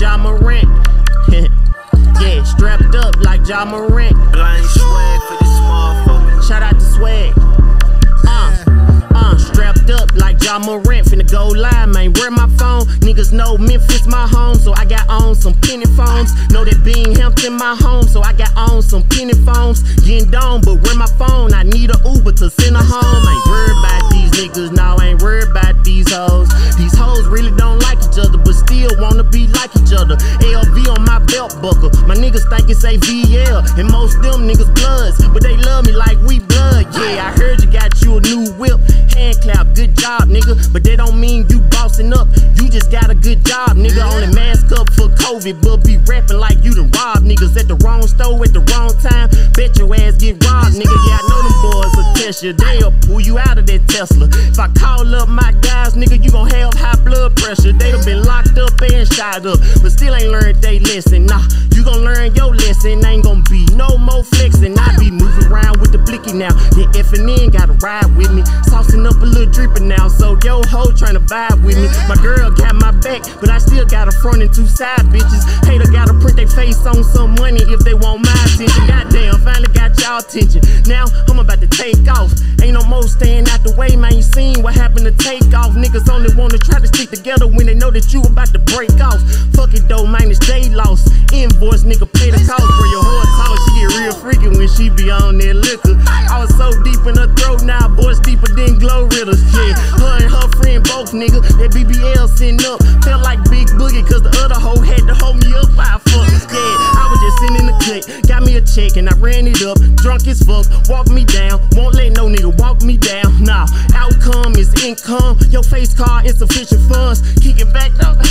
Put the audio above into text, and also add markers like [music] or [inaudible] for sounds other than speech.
Ja Morant. [laughs] yeah, strapped up like Ja Morant. Blind swag for this motherfucker. Shout out to Swag. Uh, uh, strapped up like Ja Morant. Finna go live, man. Where my phone? Niggas know Memphis my home, so I got on some penny phones. Know that Binghampton my home, so I got on some penny phones. Getting down, but where my phone? I need a Uber to send her home. LV on my belt buckle. My niggas think it's AVL, and most them niggas bloods, but they love me like we blood. Yeah, I heard you got you a new whip. Hand clap, good job, nigga. But that don't mean you bossing up. You just got a good job, nigga. Only mask up for COVID, but be rapping like you done robbed niggas at the wrong store at the wrong time. Bet your ass get robbed, nigga. Yeah, I know them boys will test you. They'll pull you out of that Tesla. If I call up my guys, nigga, you gon' have high blood pressure. They done been locked up and shot up, but still ain't learned they listen. Nah, you gon' learn your lesson. Ain't gon' be no more flexing. I be moving around with the blicky now. The F and N gotta ride with me. Saucing up a little dripper now, so yo ho tryna vibe with me. My girl got my back, but I still got a front and two side bitches. Hater gotta print their face on some money if they want my attention. Got y'all attention. Now I'm about to take off. Ain't no more staying out the way, man. You seen what happened to Takeoff. Niggas only wanna try to stick together when they know that you about to break off. Fuck it though, man, it's day loss. Invoice, nigga, pay the cost for your whole talk. She get real freaky when she be on that liquor. I was so deep in her throat, now boys deeper than GloRilla's. Yeah, her and her friend both, nigga. That BBL sitting up. Felt like Big Boogie, cause the other hoe had it up. Drunk as fuck, walk me down. Won't let no nigga walk me down. Nah, outcome is income. Your face card insufficient funds. Kicking back though.